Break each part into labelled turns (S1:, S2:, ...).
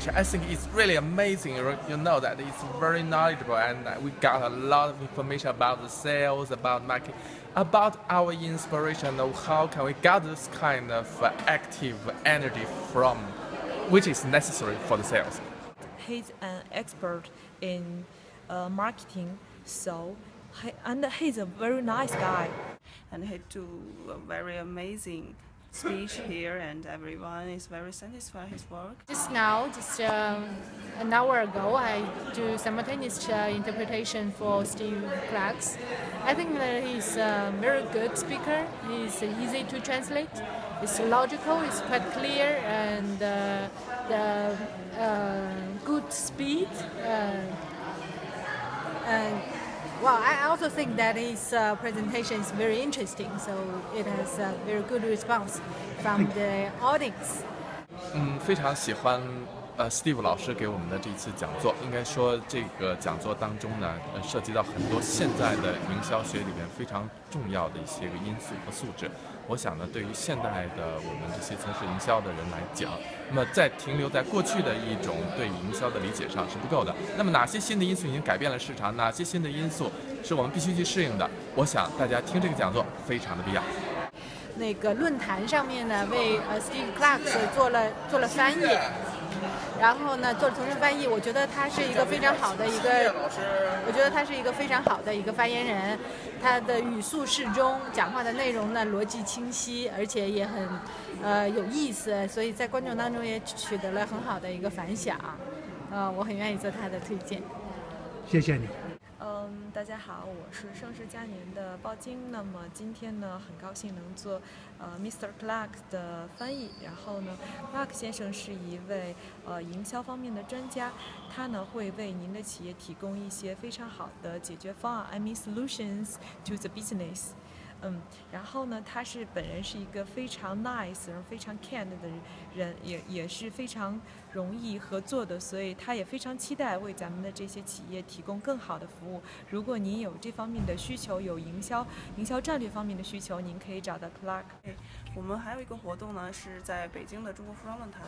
S1: think it's really amazing. You know that it's very knowledgeable, and we got a lot of information about the sales, about marketing, about our inspiration of how can we get this kind of active energy from, which is necessary for the sales.
S2: He's an expert in uh, marketing, so he, and he's a very nice guy.
S3: And he do a very amazing speech here, and everyone is very satisfied his work.
S4: Just now, just um, an hour ago, I do simultaneous uh, interpretation for Steve Clark's. I think that he's a very good speaker. He's easy to translate. It's logical. It's quite clear, and uh, the uh, good speed. Uh, and well, I also think that his uh, presentation is very interesting, so it has a very good response from the audience.
S1: 嗯，非常喜欢 呃，Steve 老师给我们的这次讲座。应该说，这个讲座当中呢，呃，涉及到很多现在的营销学里面非常重要的一些个因素和素质。我想呢，对于现代的我们这些从事营销的人来讲，那么在停留在过去的一种对营销的理解上是不够的。那么哪些新的因素已经改变了市场？哪些新的因素是我们必须去适应的？我想大家听这个讲座非常的必要。
S4: 那个论坛上面呢，为呃 Steve Clark 做了做了翻译。然后呢，做同声翻译，我觉得他是一个非常好的一个，我觉得他是一个非常好的一个发言人，他的语速适中，讲话的内容呢逻辑清晰，而且也很呃有意思，所以在观众当中也取得了很好的一个反响，呃，我很愿意做他的推荐。
S5: 谢谢你。
S2: 嗯，大家好，我是盛世佳年的鲍晶。那么今天呢，很高兴能做呃 Mr. Clark 的翻译。然后呢，Clark 先生是一位呃营销方面的专家，他呢会为您的企业提供一些非常好的解决方案，I mean solutions to the business。嗯，然后呢，他是本人是一个非常 nice、非常 kind 的人，也也是非常容易合作的，所以他也非常期待为咱们的这些企业提供更好的服务。如果您有这方面的需求，有营销、营销战略方面的需求，您可以找到 Clark。
S3: 我们还有一个活动呢，是在北京的中国服装论坛，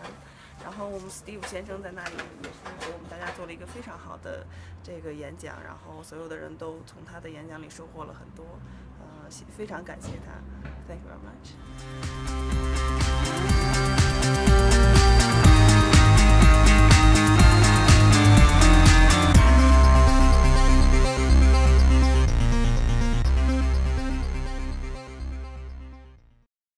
S3: 然后我们 Steve 先生在那里也是给我们大家做了一个非常好的这个演讲，然后所有的人都从他的演讲里收获了很多。非常感谢他，Thank you very much。